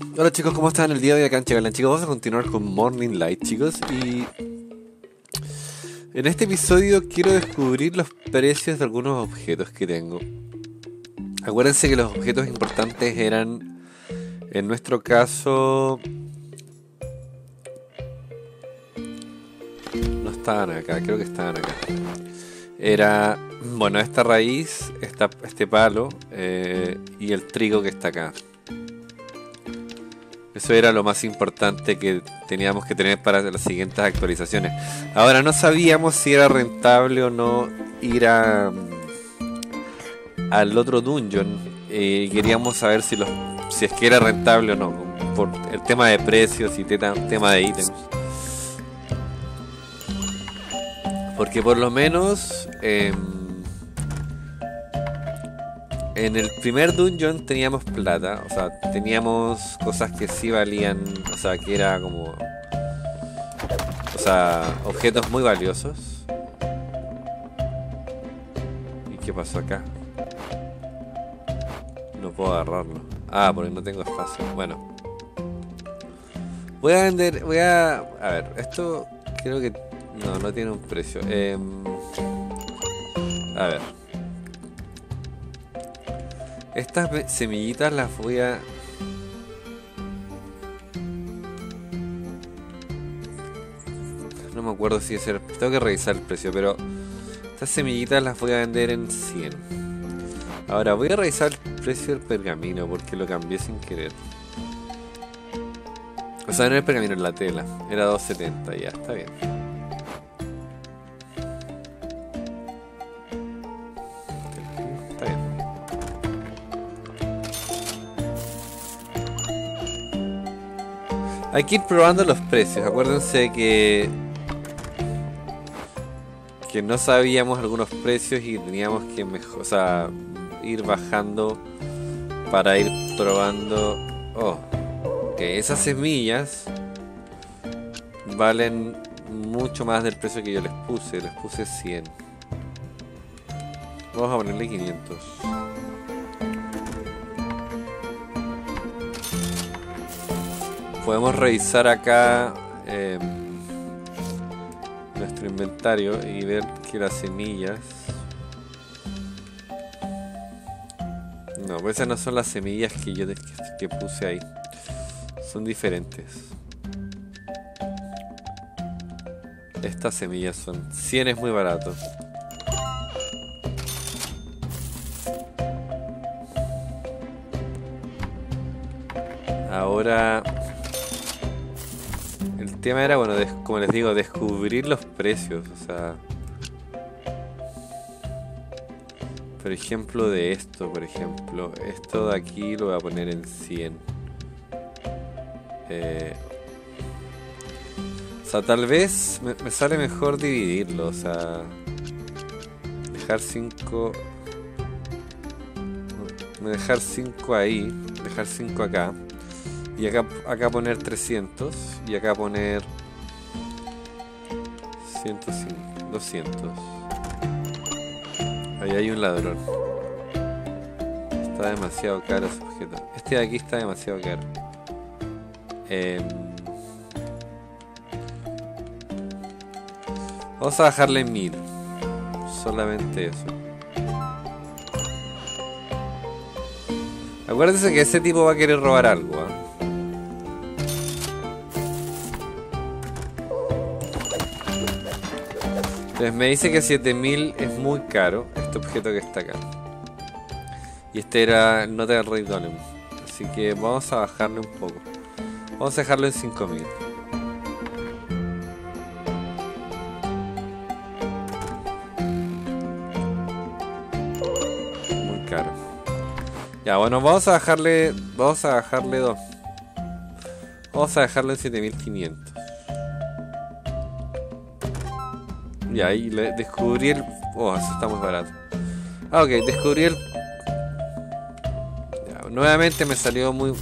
Hola chicos, ¿cómo están? El día de hoy acá en Chagalan chicos, vamos a continuar con Morning Light chicos y en este episodio quiero descubrir los precios de algunos objetos que tengo. Acuérdense que los objetos importantes eran, en nuestro caso, no estaban acá, creo que estaban acá. Era, bueno, esta raíz, esta, este palo eh, y el trigo que está acá. Eso era lo más importante que teníamos que tener para las siguientes actualizaciones. Ahora no sabíamos si era rentable o no ir a al otro dungeon eh, queríamos saber si si es que era rentable o no por el tema de precios y tema de ítems. Porque por lo menos eh, en el primer dungeon teníamos plata, o sea, teníamos cosas que sí valían, o sea, que era como... O sea, objetos muy valiosos. ¿Y qué pasó acá? No puedo agarrarlo. Ah, porque no tengo espacio. Bueno. Voy a vender, voy a... A ver, esto creo que... No, no tiene un precio. Eh, a ver. Estas semillitas las voy a... No me acuerdo si es el... Tengo que revisar el precio, pero... Estas semillitas las voy a vender en 100. Ahora voy a revisar el precio del pergamino porque lo cambié sin querer. O sea, no el pergamino, en la tela. Era 270, ya, está bien. Hay que ir probando los precios. Acuérdense que que no sabíamos algunos precios y teníamos que mejor, o sea, ir bajando para ir probando. Oh, que esas semillas valen mucho más del precio que yo les puse. Les puse 100. Vamos a ponerle 500. Podemos revisar acá em, nuestro inventario y ver que las semillas. No, pues esas no son las semillas que yo que puse ahí. Son diferentes. Estas semillas son 100 es muy barato. Ahora tema era, bueno, como les digo, descubrir los precios. O sea, por ejemplo, de esto, por ejemplo, esto de aquí lo voy a poner en 100. Eh, o sea, tal vez me, me, sale mejor dividirlo, o sea, dejar 5. Dejar 5 ahí, dejar 5 acá. Y acá, acá poner 300. Y acá poner 105, 200. Ahí hay un ladrón. Está demasiado caro ese objeto. Este de aquí está demasiado caro. Em, vamos a bajarle 1000. Solamente eso. Acuérdense que ese tipo va a querer robar algo. ¿eh? Entonces me dice que 7000 es muy caro este objeto que está acá. Y este era Nota del Rey Golem. Así que vamos a bajarle un poco. Vamos a dejarlo en 5000. Muy caro. Ya, bueno, vamos a bajarle. Vamos a bajarle dos. Vamos a dejarlo en 7500. Y ahí le descubrí el... Oh, eso está muy barato. Ah, ok, descubrí el... nuevamente me salió muy...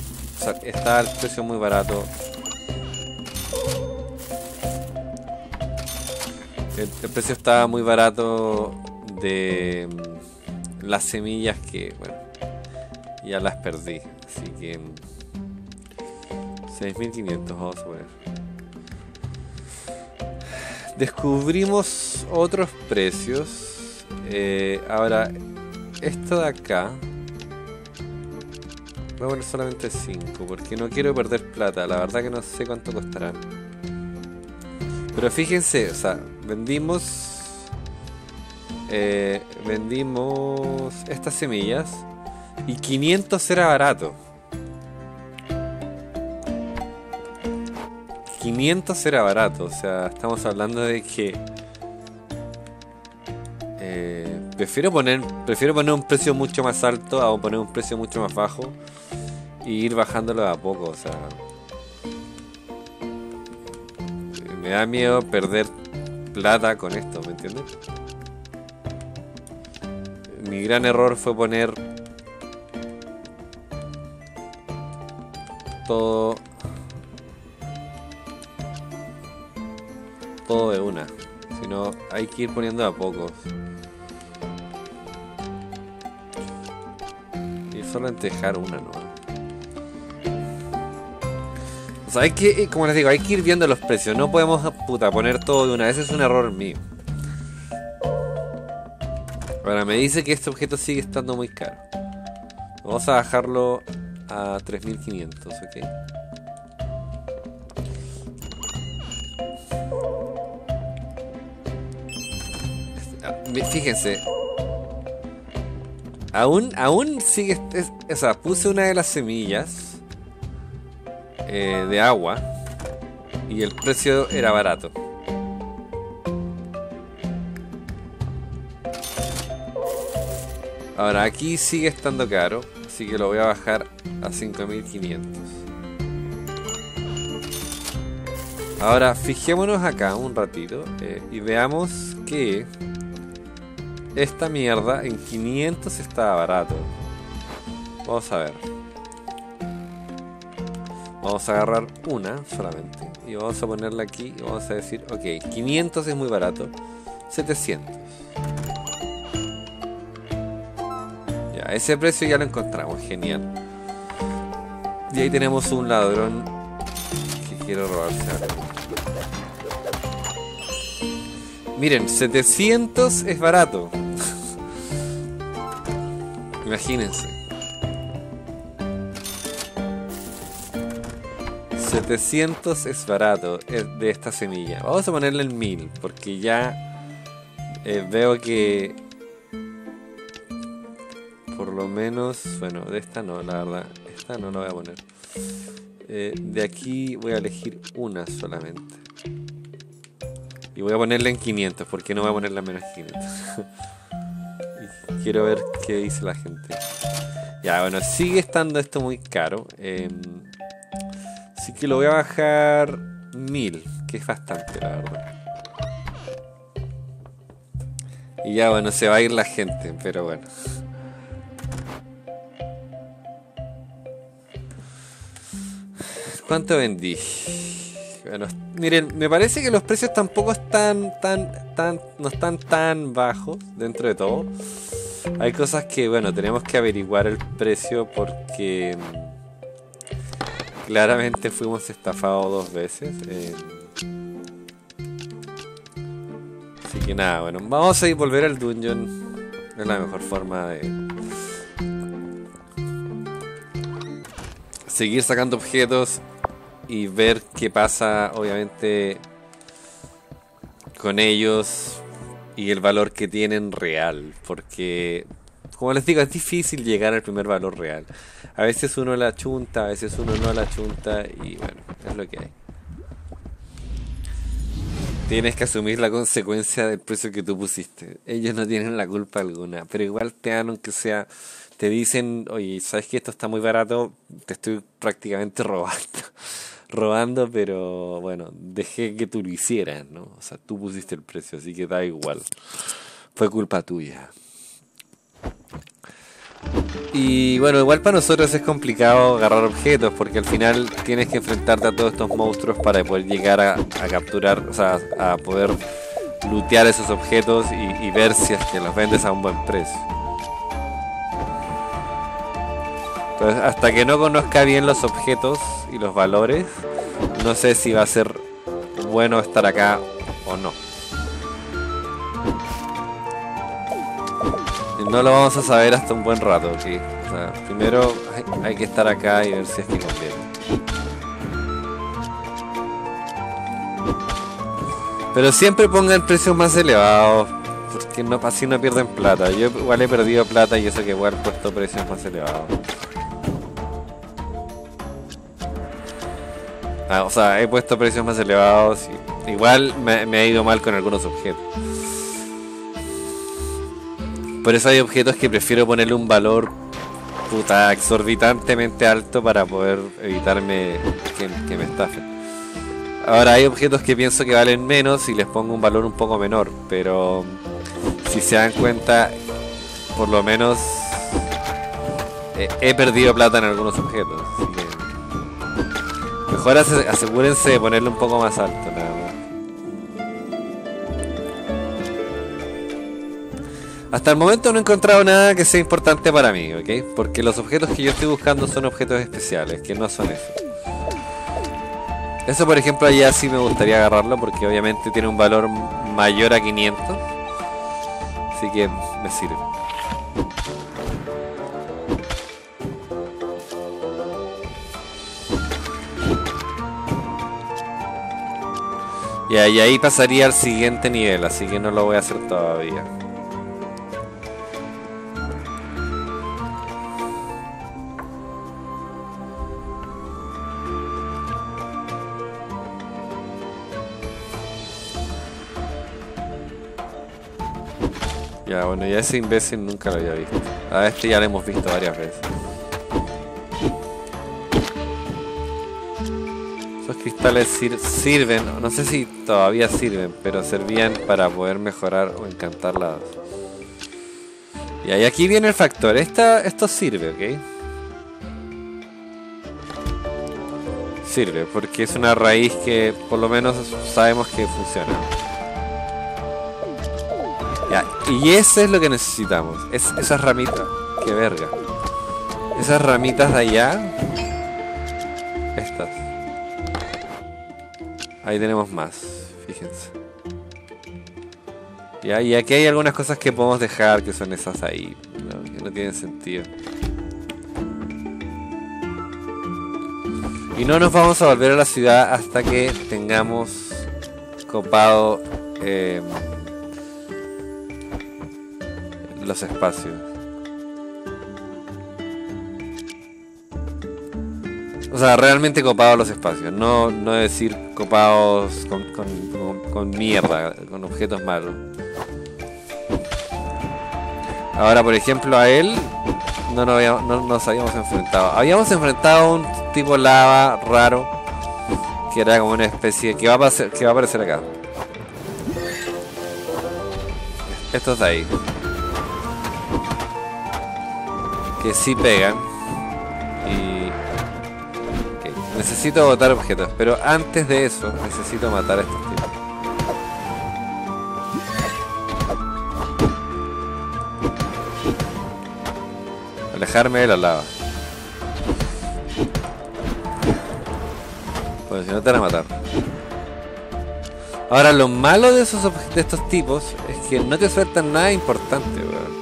está el precio muy barato. El, precio estaba muy barato de mm, las semillas que, bueno, ya las perdí. Así que... Mm, 6500, vamos a poner. Descubrimos otros precios. Eh, ahora, esto de acá. Voy a poner solamente 5 porque no quiero perder plata. La verdad que no sé cuánto costarán. Pero fíjense, o sea, vendimos. Eh, vendimos estas semillas y 500 era barato. 500 era barato, o sea, estamos hablando de que eh, prefiero poner prefiero poner un precio mucho más alto a poner un precio mucho más bajo y ir bajándolo a poco, o sea, me da miedo perder plata con esto, ¿me entiendes? Mi gran error fue poner todo todo de una. Sino hay que ir poniendo a pocos. Y solo entejar una no. O sea, hay que, eh, como les digo, hay que ir viendo los precios. No podemos, puta, poner todo de una. Ese es un error mío. Ahora me dice que este objeto sigue estando muy caro. Vamos a bajarlo a 3500, ¿ok? Fíjense. Aún, aún sigue. o sea, puse una de las semillas eh, de agua y el precio era barato. Ahora aquí sigue estando caro, así que lo voy a bajar a 5500. Ahora fijémonos acá un ratito eh, y veamos que esta mierda en 500 estaba barato. Vamos a ver. Vamos a agarrar una solamente. Y vamos a ponerla aquí. Y vamos a decir, ok, 500 es muy barato. 700. Ya, ese precio ya lo encontramos. Genial. Y ahí tenemos un ladrón que quiere robarse algo. Miren, 700 es barato. Imagínense. 700 es barato de esta semilla. Vamos a ponerle el 1000 porque ya eh, veo que por lo menos, bueno, de esta no, la verdad. Esta no la voy a poner. Eh, de aquí voy a elegir una solamente. Y voy a ponerla en 500 porque no voy a ponerla en menos 500. quiero ver qué dice la gente. Ya, bueno, sigue estando esto muy caro. Em, así que lo voy a bajar 1000, que es bastante, la verdad. Y ya, bueno, se va a ir la gente, pero bueno. ¿Cuánto vendí? Bueno, miren, me parece que los precios tampoco están tan, tan, no están tan bajos dentro de todo. Hay cosas que, bueno, tenemos que averiguar el precio porque mm, claramente fuimos estafados dos veces. Eh. Así que nada, bueno, vamos a ir volver al dungeon. Es la mejor forma de seguir sacando objetos y ver qué pasa, obviamente, con ellos y el valor que tienen real, porque como les digo, es difícil llegar al primer valor real. A veces uno la chunta, a veces uno no la chunta y bueno, es lo que hay. Tienes que asumir la consecuencia del precio que tú pusiste. Ellos no tienen la culpa alguna, pero igual te dan aunque sea te dicen, "Oye, sabes que esto está muy barato, te estoy prácticamente robando." Robando, pero bueno, dejé que tú lo hicieras, ¿no? O sea, tú pusiste el precio, así que da igual. Fue culpa tuya. Y bueno, igual para nosotros es complicado agarrar objetos porque al final tienes que enfrentarte a todos estos monstruos para poder llegar a, capturar, o sea, a poder lootear esos objetos y, y ver si es que los vendes a un buen precio. Entonces, hasta que no conozca bien los objetos y los valores, no sé si va a ser bueno estar acá o no. No lo vamos a saber hasta un buen rato, sea, primero hay que estar acá y ver si es que conviene. Pero siempre pongan precios más elevados, porque no, así no pierden plata. Yo igual he perdido plata y eso que igual he puesto precios más elevados. Ah, o sea, he puesto precios más elevados y igual me, ha ido mal con algunos objetos. Por eso hay objetos que prefiero ponerle un valor puta exorbitantemente alto para poder evitarme que, que me estafen. Ahora hay objetos que pienso que valen menos y les pongo un valor un poco menor, pero si se dan cuenta, por lo menos eh, he perdido plata en algunos objetos. Mejor ase- asegúrense de ponerle un poco más alto, nada más. Hasta el momento no he encontrado nada que sea importante para mí, ¿ok? Porque los objetos que yo estoy buscando son objetos especiales, que no son eso. Eso, por ejemplo, allá sí me gustaría agarrarlo porque obviamente tiene un valor mayor a 500. Así que me sirve. Y ahí, ahí pasaría al siguiente nivel, así que no lo voy a hacer todavía. Ya, bueno, ya ese imbécil nunca lo había visto. A este ya lo hemos visto varias veces. Sir- sirven, no sé si todavía sirven, pero servían para poder mejorar o encantar las... Y ahí aquí viene el factor. Esta, esto sirve, ¿ok? Sirve, porque es una raíz que por lo menos sabemos que funciona. Y eso es lo que necesitamos. Es, esas ramitas. Qué verga. Esas ramitas de allá. Estas. Ahí tenemos más. Fíjense. Y aquí hay algunas cosas que podemos dejar que son esas ahí. ¿no? Que no tienen sentido. Y no nos vamos a volver a la ciudad hasta que tengamos copado eh, los espacios. O sea, realmente copados los espacios, no, no decir copados con, con, mierda, con objetos malos. Ahora, por ejemplo, a él no nos, habíamos, no nos habíamos enfrentado. Habíamos enfrentado a un tipo lava raro que era como una especie que va a, que va a aparecer acá. Estos de ahí. Que sí pegan. Necesito botar objetos, pero antes de eso necesito matar a estos tipos. Alejarme de la lava. Pues si no te van a matar. Ahora, lo malo de, esos de estos tipos es que no te sueltan nada importante, weón.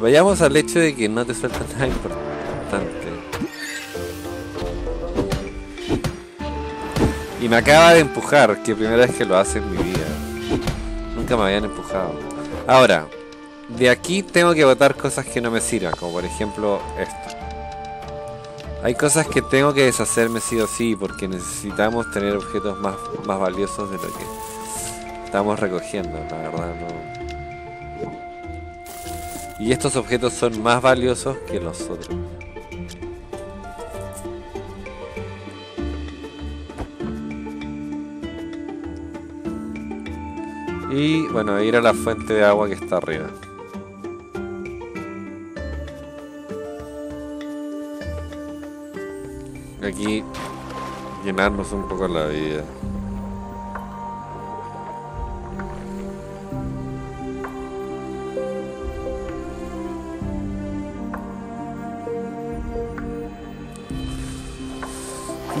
Vayamos al hecho de que no te sueltan nada importante. Y me acaba de empujar, que primera vez que lo hace en mi vida. Nunca me habían empujado. Ahora, de aquí tengo que botar cosas que no me sirvan, como por ejemplo esto. Hay cosas que tengo que deshacerme sí o sí, porque necesitamos tener objetos más, más valiosos de lo que estamos recogiendo, la verdad no. Y estos objetos son más valiosos que los otros. Y bueno, ir a la fuente de agua que está arriba. Aquí llenarnos un poco la vida.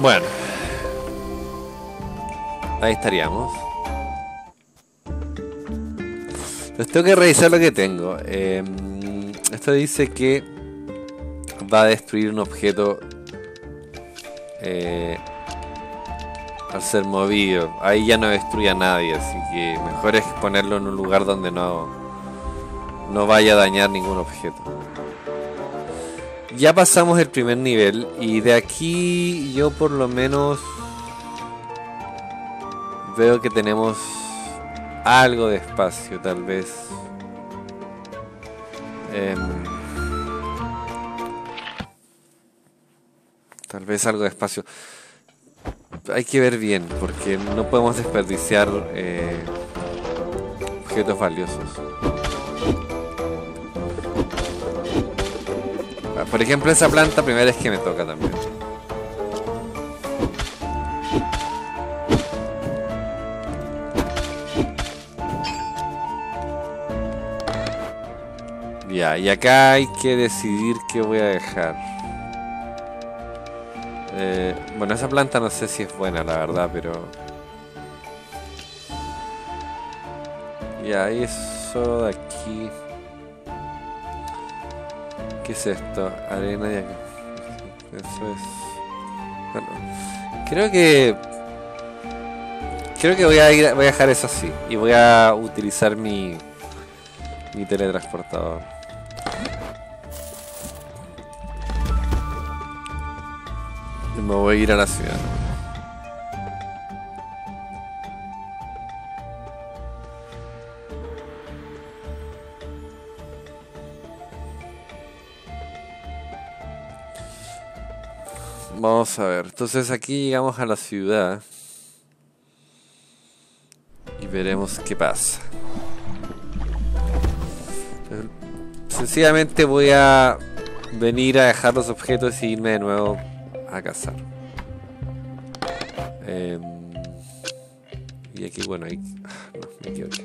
Bueno. Ahí estaríamos. Les tengo que revisar lo que tengo. Em, esto dice que va a destruir un objeto eh, al ser movido. Ahí ya no destruye a nadie, así que mejor es ponerlo en un lugar donde no, no vaya a dañar ningún objeto. Ya pasamos el primer nivel y de aquí yo por lo menos veo que tenemos algo de espacio tal vez. Em, tal vez algo de espacio. Hay que ver bien porque no podemos desperdiciar eh, objetos valiosos. Por ejemplo, esa planta primera vez que me toca también. Ya, y acá hay que decidir qué voy a dejar. Eh, bueno, esa planta no sé si es buena, la verdad, pero... Ya, eso de aquí... ¿Qué es esto? Arena y acá. Eso es. Bueno, creo que. Creo que voy a ir, voy a dejar eso así. Y voy a utilizar mi. mi teletransportador. Me voy a ir a la ciudad. Vamos a ver. Entonces aquí llegamos a la ciudad. Y veremos qué pasa. Sencillamente voy a venir a dejar los objetos y irme de nuevo a cazar. Em, y aquí, bueno, hay, no, me.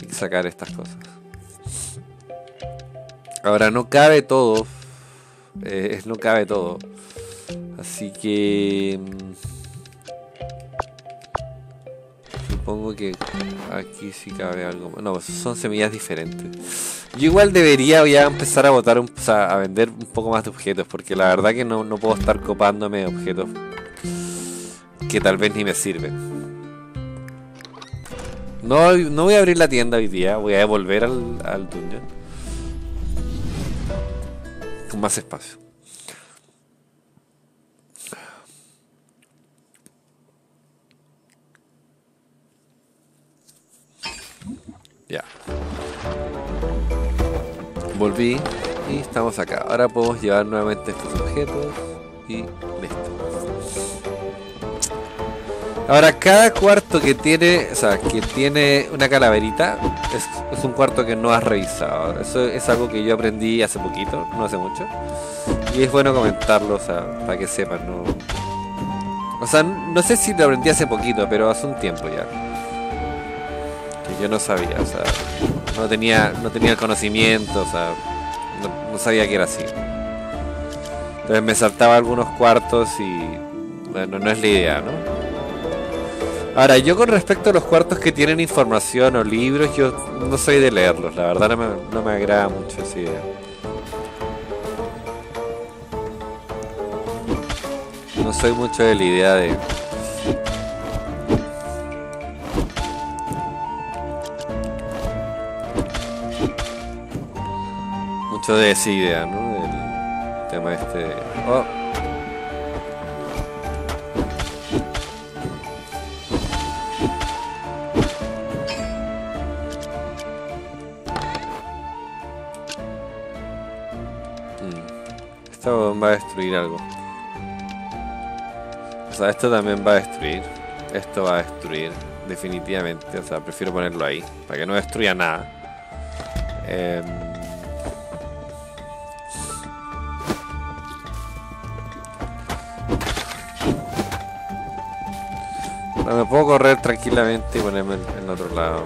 Hay que sacar estas cosas. Ahora no cabe todo. Eh, no cabe todo. Así que... Mm, supongo que aquí sí cabe algo. No, son semillas diferentes. Yo igual debería ya empezar a botar, o sea, a vender un poco más de objetos, porque la verdad que no, no puedo estar copándome de objetos que tal vez ni me sirven. No, no voy a abrir la tienda hoy día, voy a devolver al, al dungeon. Con más espacio. Volví y estamos acá. Ahora podemos llevar nuevamente estos objetos y listo. Ahora cada cuarto que tiene, o sea, que tiene una calaverita es, un cuarto que no has revisado. Eso es algo que yo aprendí hace poquito, no hace mucho. Y es bueno comentarlo, o sea, para que sepan. O sea, no sé si lo aprendí hace poquito, pero hace un tiempo ya yo no sabía, o sea, no tenía, no tenía el conocimiento, o sea, no, sabía que era así. Entonces me saltaba algunos cuartos y bueno, no es la idea, ¿no? Ahora, yo con respecto a los cuartos que tienen información o libros, yo no soy de leerlos, la verdad no me, no me agrada mucho esa idea. No soy mucho de la idea de mucho de esa idea, ¿no? Del tema este. Oh. Mm. Va a destruir algo. O sea, esto también va a destruir. Esto va a destruir. Definitivamente. O sea, prefiero ponerlo ahí. Para que no destruya nada. Eh, me puedo correr tranquilamente y ponerme en el otro lado.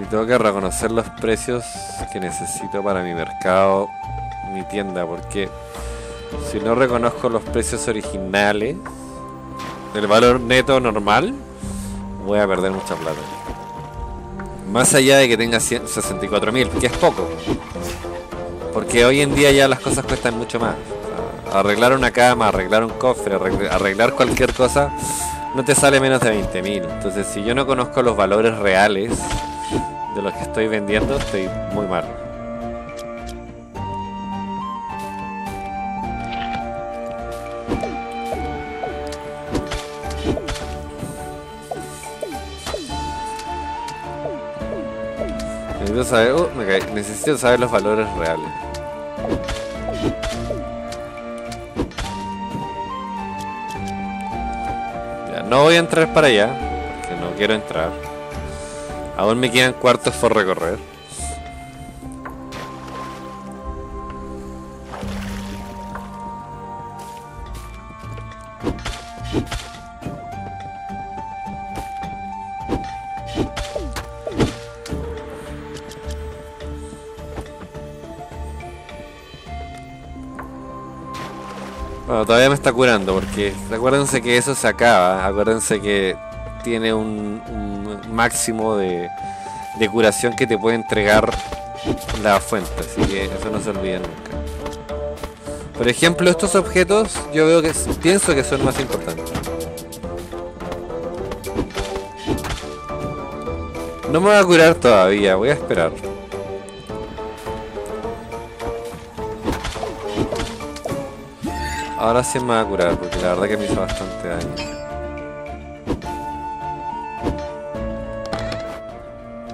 Y tengo que reconocer los precios que necesito para mi mercado, mi tienda, porque si no reconozco los precios originales del valor neto normal, voy a perder mucha plata. Más allá de que tenga 64.000, que es poco. Porque hoy en día ya las cosas cuestan mucho más. arreglar una cama, arreglar un cofre, arreglar cualquier cosa, no te sale menos de 20.000. Entonces, si yo no conozco los valores reales de los que estoy vendiendo, estoy muy mal. Necesito saber, uh. Necesito saber los valores reales. Ya, no voy a entrar para allá, porque no quiero entrar. Aún me quedan cuartos por recorrer. Todavía me está curando porque acuérdense que eso se acaba. Acuérdense que tiene un, máximo de, curación que te puede entregar la fuente. Así que eso no se olviden nunca. Por ejemplo, estos objetos yo veo que pienso que son más importantes. No me voy a curar todavía, voy a esperar. Ahora sí me va a curar, porque la verdad que me hizo bastante daño.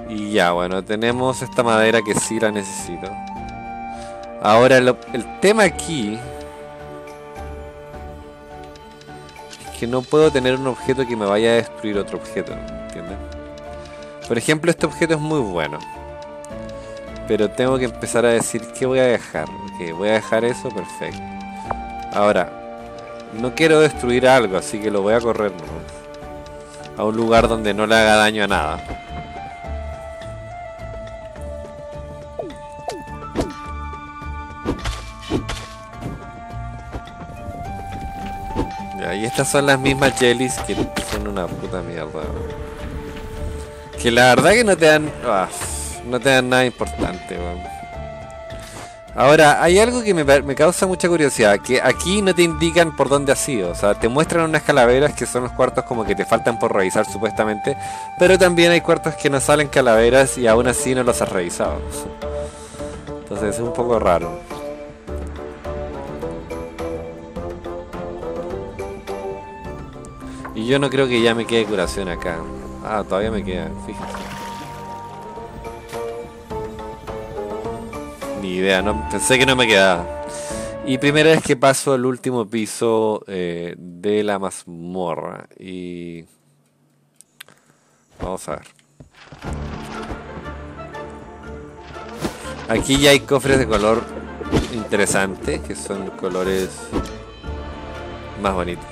Y ya, bueno, tenemos esta madera que sí la necesito. Ahora, el tema aquí... Es que no puedo tener un objeto que me vaya a destruir otro objeto, ¿entiendes? Por ejemplo, este objeto es muy bueno. Pero tengo que empezar a decir qué voy a dejar. Que voy a dejar eso, perfecto. Ahora, no quiero destruir algo, así que lo voy a correr a un lugar donde no le haga daño a nada. Ya, y estas son las mismas jellies que son una puta mierda. Que la verdad que no te dan... Ah, no te dan nada importante, Ahora, hay algo que me, causa mucha curiosidad, que aquí no te indican por dónde has ido, o sea, te muestran unas calaveras que son los cuartos como que te faltan por revisar supuestamente, pero también hay cuartos que no salen calaveras y aún así no los has revisado. Entonces es un poco raro. Y yo no creo que ya me quede curación acá. Ah, todavía me queda, fíjense. Ni idea, no, pensé que no me quedaba. Y primera vez que paso al último piso eh, de la mazmorra. Y... Vamos a ver. Aquí ya hay cofres de color interesante, que son colores más bonitos.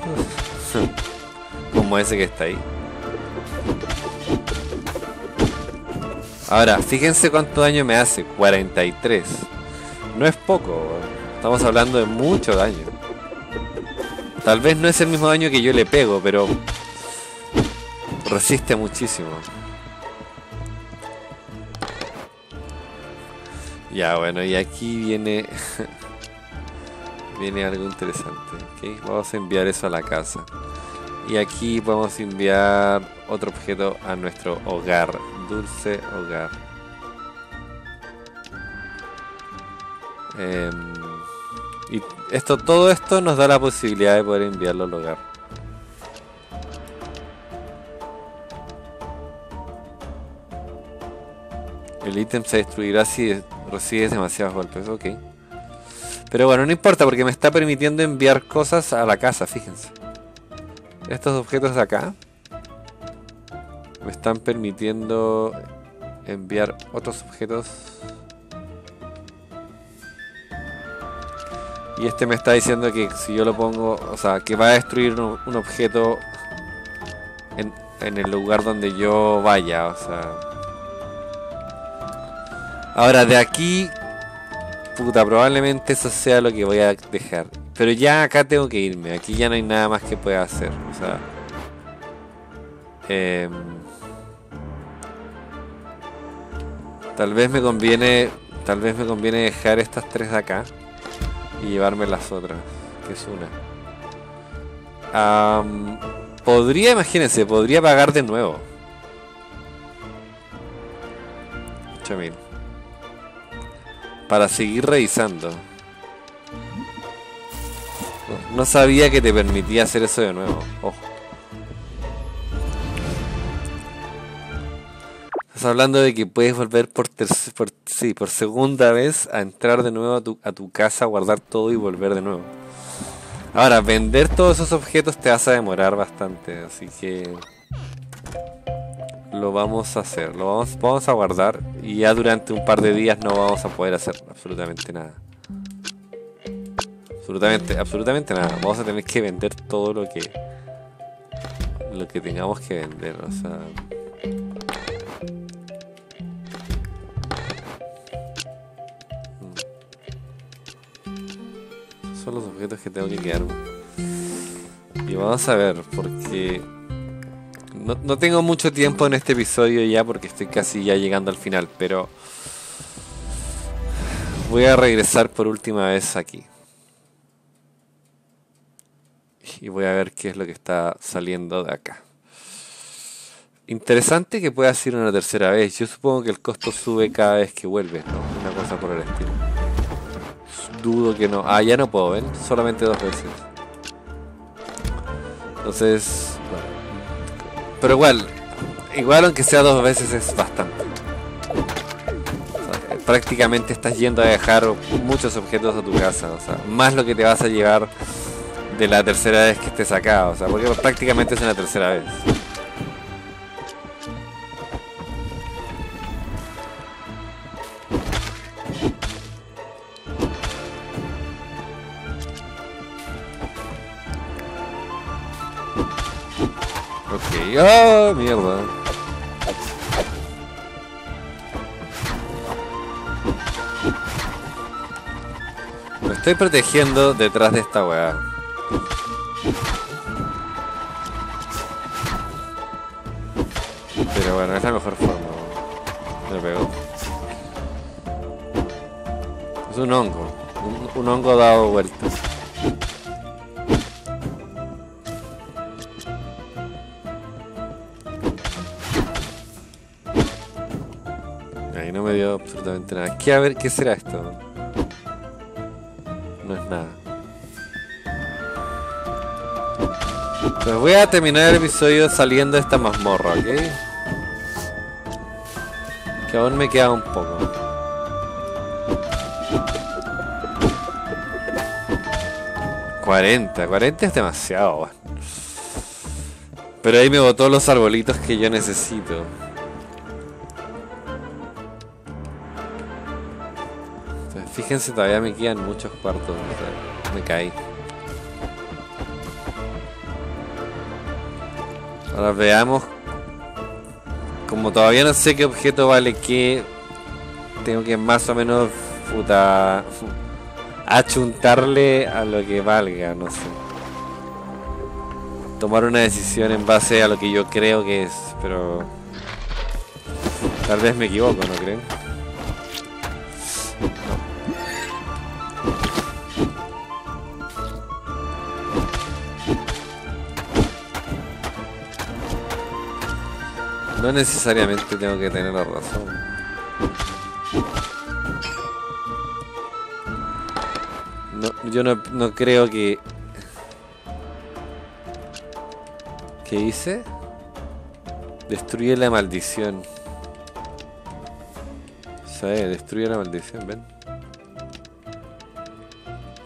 Como ese que está ahí. Ahora, fíjense cuánto daño me hace. 43. No es poco. Estamos hablando de mucho daño. Tal vez no es el mismo daño que yo le pego, pero resiste muchísimo. Ya, bueno, y aquí viene viene algo interesante. Vamos a enviar eso a la casa. Y aquí vamos a enviar otro objeto a nuestro hogar. Dulce hogar. Em, y esto, todo esto nos da la posibilidad de poder enviarlo al hogar. El ítem se destruirá si recibes demasiados golpes, ok. Pero bueno, no importa porque me está permitiendo enviar cosas a la casa, fíjense estos objetos de acá me están permitiendo enviar otros objetos y este me está diciendo que si yo lo pongo o sea que va a destruir un, objeto en, en, el lugar donde yo vaya o sea Ahora, de aquí, puta, probablemente eso sea lo que voy a dejar. Pero ya acá tengo que irme. Aquí ya no hay nada más que pueda hacer. O sea... em, tal vez me conviene... Tal vez me conviene dejar estas tres de acá. Y llevarme las otras. Que es una. Podría, imagínense, podría pagar de nuevo. 8000. Para seguir revisando. No, sabía que te permitía hacer eso de nuevo. Ojo. Estás hablando de que puedes volver por, por, sí, por segunda vez a entrar de nuevo a tu, a tu casa, guardar todo y volver de nuevo. Ahora, vender todos esos objetos te vas a demorar bastante, así que lo vamos a hacer. Lo vamos, vamos a guardar y ya durante un par de días no vamos a poder hacer absolutamente nada. Absolutamente, absolutamente nada. Vamos a tener que vender todo lo que lo que tengamos que vender, o sea. mm. Son los objetos que tengo que quedarme. Y vamos a ver, porque no, no tengo mucho tiempo en este episodio ya porque estoy casi ya llegando al final, pero voy a regresar por última vez aquí. Y voy a ver qué es lo que está saliendo de acá. Interesante que puedas ir una tercera vez. Yo supongo que el costo sube cada vez que vuelves, ¿no? Una cosa por el estilo. Dudo que no. Ah, ya no puedo, ¿ven? Solamente dos veces. Entonces, bueno. Pero igual, igual aunque sea dos veces es bastante. Prácticamente estás yendo a dejar muchos objetos a tu casa. O sea, más lo que te vas a llevar de la tercera vez que estés acá. O sea, porque prácticamente es una tercera vez. Ok, oh, mierda. Me estoy protegiendo detrás de esta weá. Pero bueno, es la mejor forma. Me pegó. Es un hongo. Un, un hongo dado vueltas. Ahí no me dio absolutamente nada. ¿Qué, a ver, ¿Qué será esto? Pues voy a terminar el episodio saliendo de esta mazmorra, ¿ok? Que aún me queda un poco. ¿40? 40 es demasiado. Pero ahí me botó los arbolitos que yo necesito. Entonces, fíjense, todavía me quedan muchos cuartos. o sea, me caí. Ahora veamos. Como todavía no sé qué objeto vale qué, tengo que más o menos puta achuntarle a lo que valga, no sé. Tomar una decisión en base a lo que yo creo que es, pero tal vez me equivoco, ¿no creen? No necesariamente tengo que tener la razón. No, yo no, no creo que... ¿Qué hice? Destruye la maldición. ¿Sabe? Destruye la maldición, ven.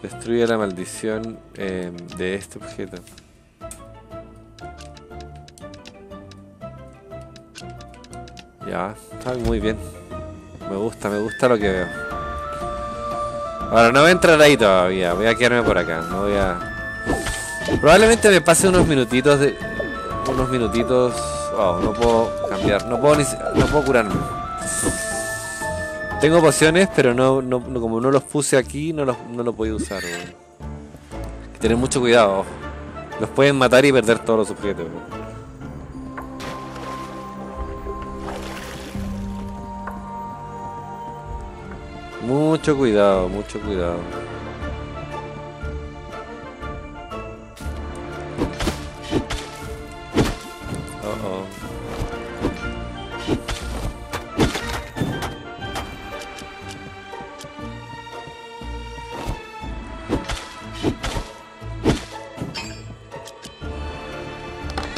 Destruye la maldición eh, de este objeto. Ya, está muy bien. Me gusta, me gusta lo que veo. Ahora no voy a entrar ahí todavía, voy a quedarme por acá, no voy a... Probablemente me pase unos minutitos de... Unos minutitos... Wow, no puedo cambiar, no puedo, ni... no puedo curarme. Tengo pociones, pero no, como no los puse aquí, no los, no los voy a usar. Hay que tener mucho cuidado. Los pueden matar y perder todos los objetos. weón. Mucho cuidado, mucho cuidado.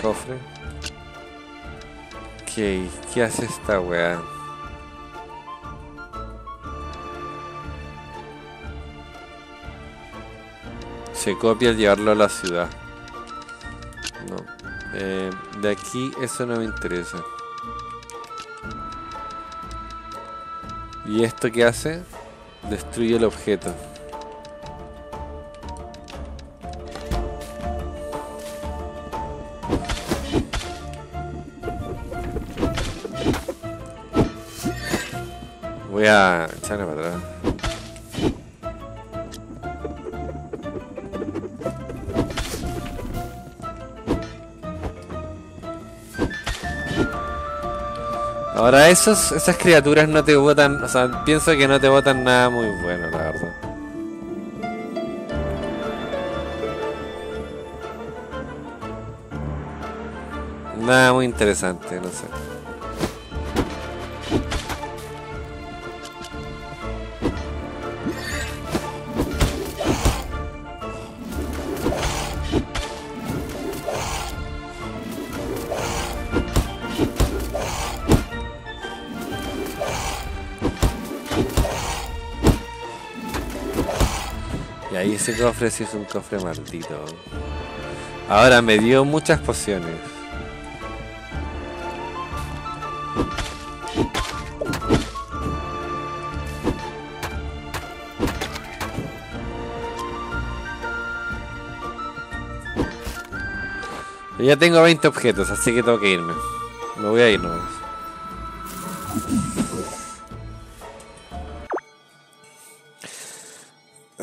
Cofre. ¿qué hace esta weá? Se copia al llevarlo a la ciudad. No. Eh, de aquí eso no me interesa. ¿Y esto qué hace? Destruye el objeto. Voy a echarme para Ahora esos, esas criaturas no te botan, o sea, pienso que no te botan nada muy bueno, la verdad. Nada muy interesante, no sé. Ahí ese cofre sí es un cofre maldito. Ahora me dio muchas pociones. Ya tengo 20 objetos, así que tengo que irme. Me voy a ir nomás.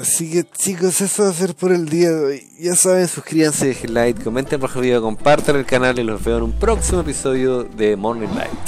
Así que chicos, eso va a ser por el día de hoy. Ya saben, suscríbanse, dejen like, comenten bajo el video, compartan el canal y los veo en un próximo episodio de Morning Light.